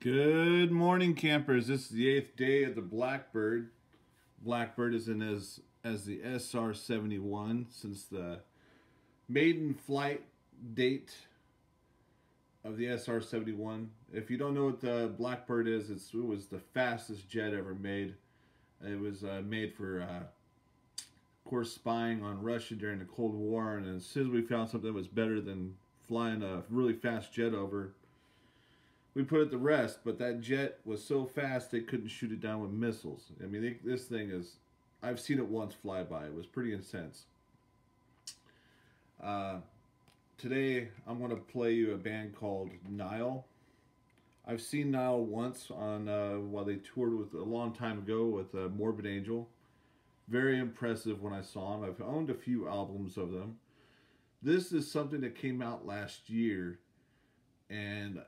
Good morning, campers. This is the eighth day of the Blackbird. Blackbird is in as as the SR-71 since the maiden flight date of the SR-71. If you don't know what the Blackbird is, it was the fastest jet ever made. It was uh, made for, uh, of course, spying on Russia during the Cold War. And as soon as we found something that was better than flying a really fast jet over, we put it to rest, but that jet was so fast they couldn't shoot it down with missiles. I mean, they, this thing is, I've seen it once fly by. It was pretty intense. Uh, today, I'm going to play you a band called Nile. I've seen Nile once on uh, while they toured with a long time ago with uh, Morbid Angel. Very impressive when I saw them. I've owned a few albums of them. This is something that came out last year, and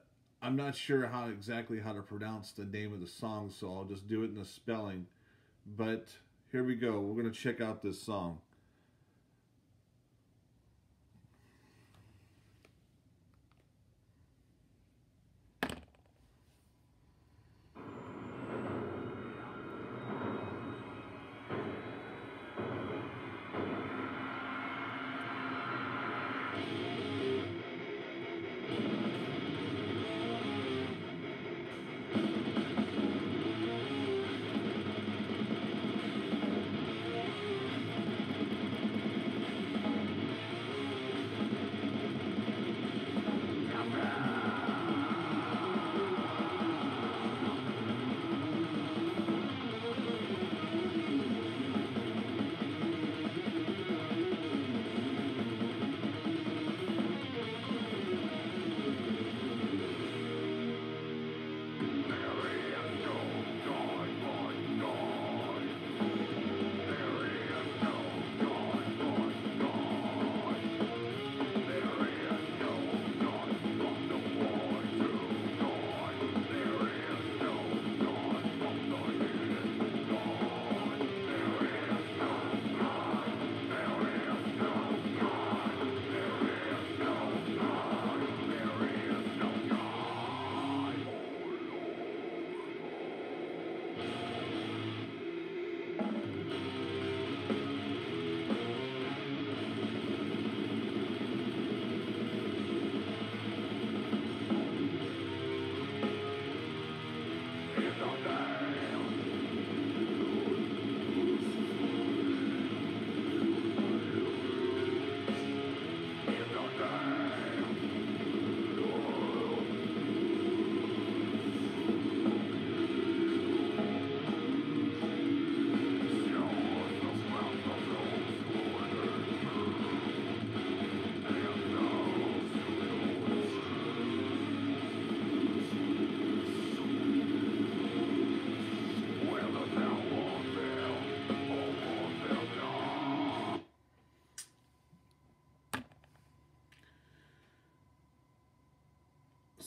I'm not sure how exactly how to pronounce the name of the song, so I'll just do it in the spelling. But here we go. We're going to check out this song.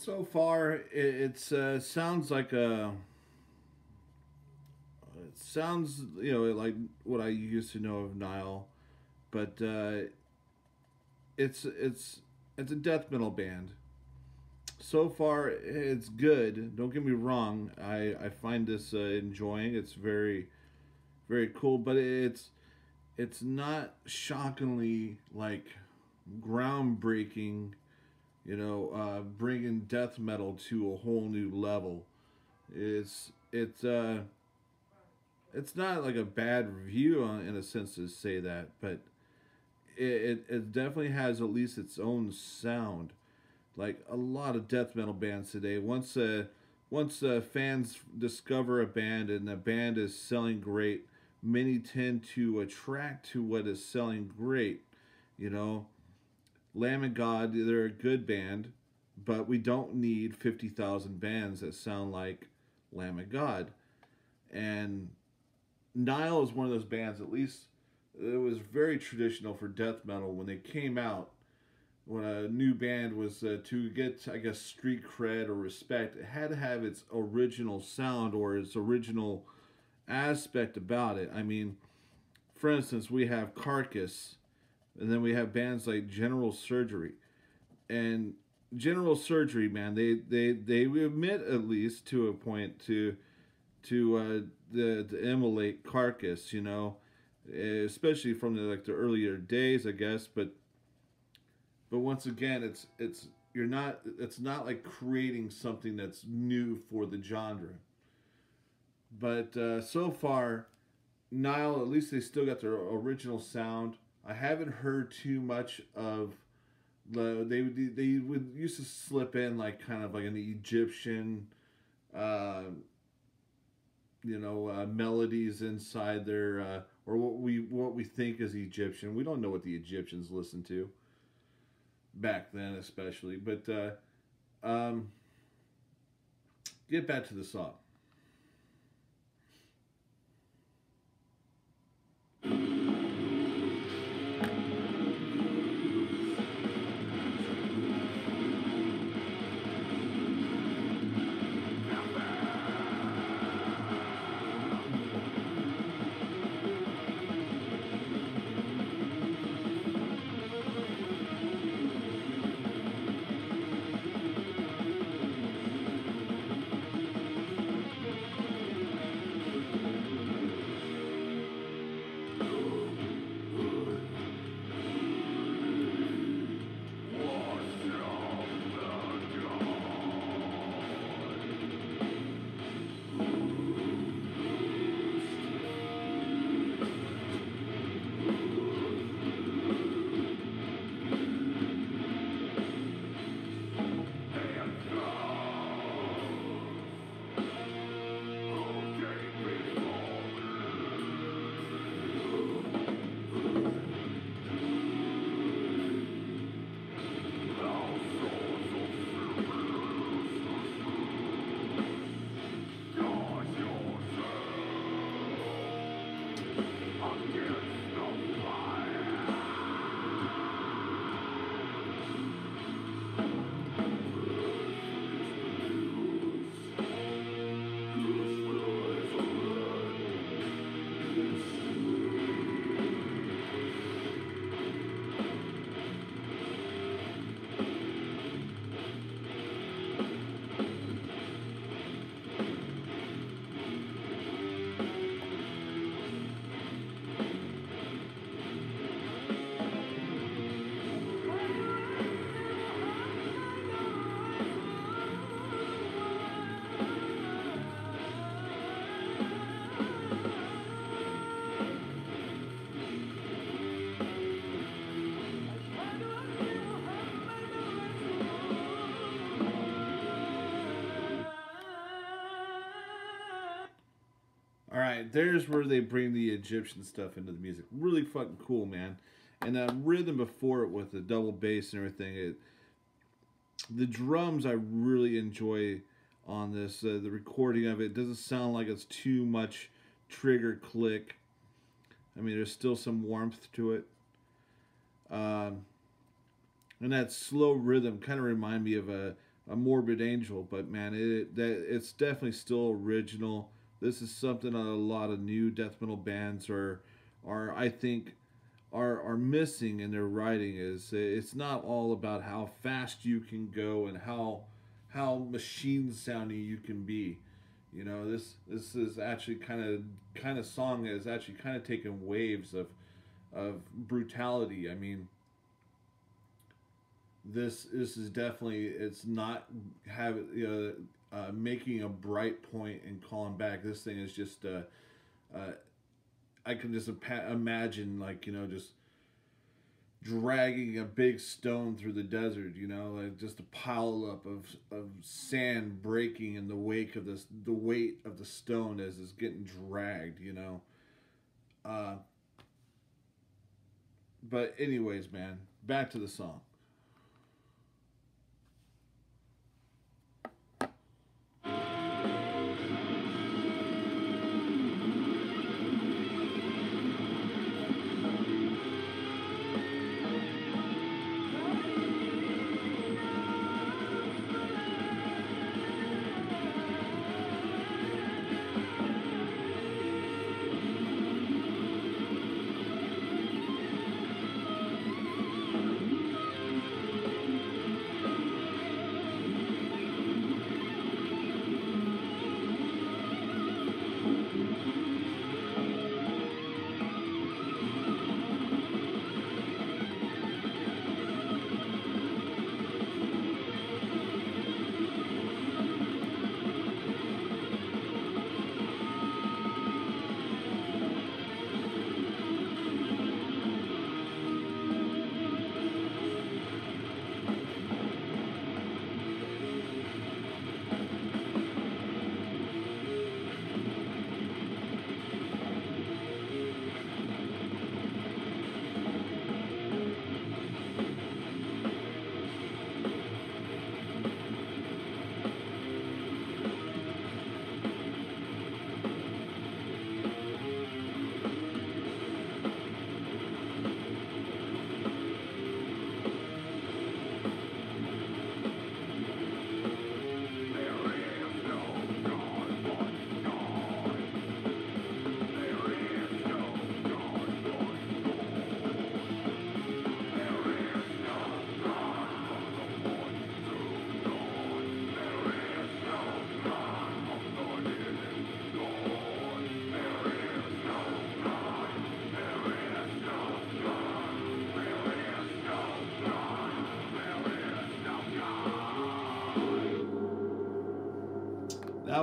So far it it's, uh, sounds like a it sounds you know like what I used to know of Nile, but uh, it's it's it's a death metal band. So far it's good. Don't get me wrong. I I find this uh, enjoying. It's very very cool, but it's it's not shockingly like groundbreaking you know, uh, bringing death metal to a whole new level. It's it's uh, it's not like a bad review in a sense to say that, but it, it, it definitely has at least its own sound. Like a lot of death metal bands today, once uh, once uh, fans discover a band and the band is selling great, many tend to attract to what is selling great. You know, Lamb of God, they're a good band, but we don't need 50,000 bands that sound like Lamb of God. And Nile is one of those bands, at least it was very traditional for death metal when they came out. When a new band was uh, to get, I guess, street cred or respect, it had to have its original sound or its original aspect about it. I mean, for instance, we have Carcass, and then we have bands like General Surgery. And general surgery, man. They they they admit at least to a point to to uh, the the immolate carcass, you know, especially from the like the earlier days, I guess. But but once again, it's it's you're not it's not like creating something that's new for the genre. But uh, so far, Nile at least they still got their original sound. I haven't heard too much of the they would they would used to slip in like kind of like an Egyptian, uh, you know, uh, melodies inside their uh, or what we what we think is Egyptian. We don't know what the Egyptians listened to back then, especially. But uh, um, get back to the song. Right, there's where they bring the Egyptian stuff into the music. Really fucking cool, man. And that rhythm before it with the double bass and everything. It, the drums I really enjoy on this. Uh, the recording of it doesn't sound like it's too much trigger click. I mean, there's still some warmth to it. Um, and that slow rhythm kind of remind me of a, a Morbid Angel, but man, it that it's definitely still original this is something a lot of new death metal bands are are I think are are missing in their writing is it's not all about how fast you can go and how how machine sounding you can be. You know, this this is actually kind of kind of song is actually kind of taking waves of of brutality. I mean, this this is definitely it's not have you know, uh, making a bright point and calling back. This thing is just, uh, uh, I can just imagine, like, you know, just dragging a big stone through the desert, you know, like just a pile up of, of sand breaking in the wake of this, the weight of the stone as it's getting dragged, you know. Uh, but anyways, man, back to the song.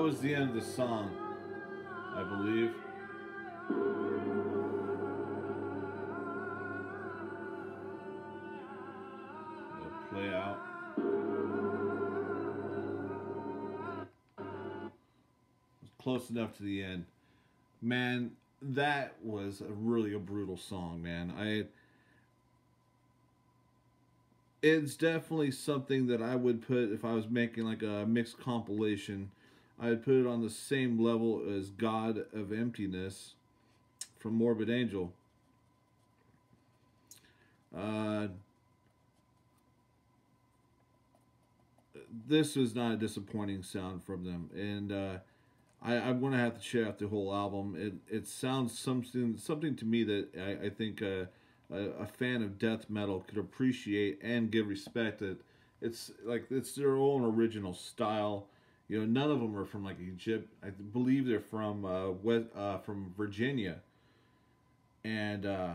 Was the end of the song, I believe. Play out. Close enough to the end. Man, that was a really a brutal song, man. I it's definitely something that I would put if I was making like a mixed compilation. I'd put it on the same level as God of Emptiness from Morbid Angel. Uh, this was not a disappointing sound from them, and uh, I, I'm gonna have to check out the whole album. It it sounds something something to me that I, I think. Uh, a, a fan of death metal could appreciate and give respect that it's like it's their own original style. You know, none of them are from like Egypt. I believe they're from uh, West, uh, from Virginia, and uh,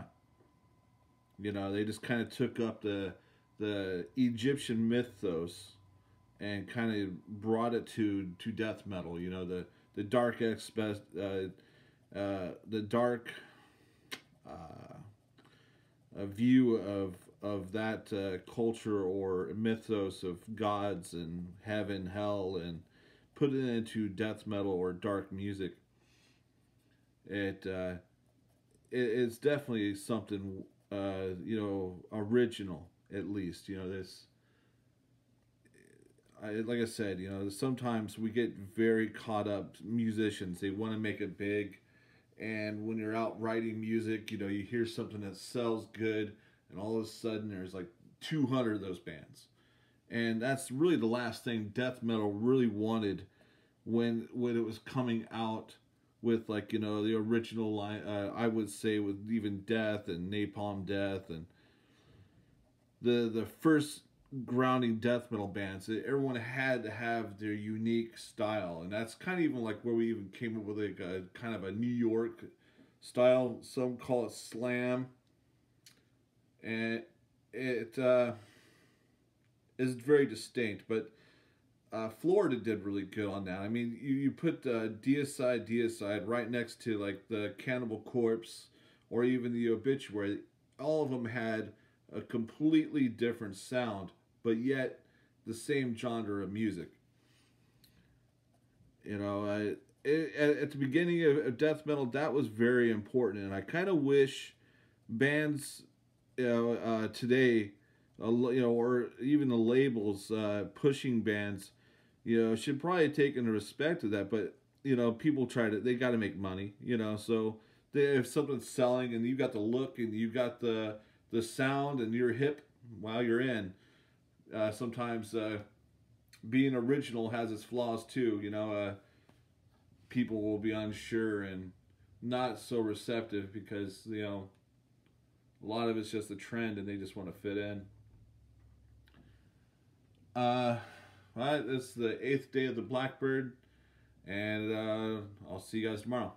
you know they just kind of took up the the Egyptian mythos and kind of brought it to to death metal. You know the the dark expe- uh, uh, the dark. Uh, view of of that uh, culture or mythos of gods and heaven, hell, and put it into death metal or dark music. It, uh, it it's definitely something uh, you know original at least. You know this. I, like I said, you know, sometimes we get very caught up. Musicians, they want to make it big and when you're out writing music, you know, you hear something that sells good, and all of a sudden there's like 200 of those bands. And that's really the last thing death metal really wanted when when it was coming out with like you know the original line uh, I would say with even Death and Napalm Death and the the first grounding death metal bands. Everyone had to have their unique style, and that's kind of even like where we even came up with like a kind of a New York style. Some call it slam, and it uh, is very distinct. But uh, Florida did really good on that. I mean, you you put uh, Deicide, Deicide right next to like the Cannibal Corpse or even the Obituary. All of them had a completely different sound, but yet the same genre of music. You know, I, it, at the beginning of, of, death metal, that was very important, and I kind of wish bands, you know, uh, today, you know, or even the labels uh, pushing bands, you know, should probably take into respect to that. But you know, people try to, they got to make money, you know, so they, if something's selling and you got the look and you got the the sound and you're hip while you're in. Uh, sometimes uh, being original has its flaws too. You know, uh, people will be unsure and not so receptive because you know a lot of it's just a trend and they just want to fit in. Uh, well, this is the eighth day of the Blackbird, and uh, I'll see you guys tomorrow.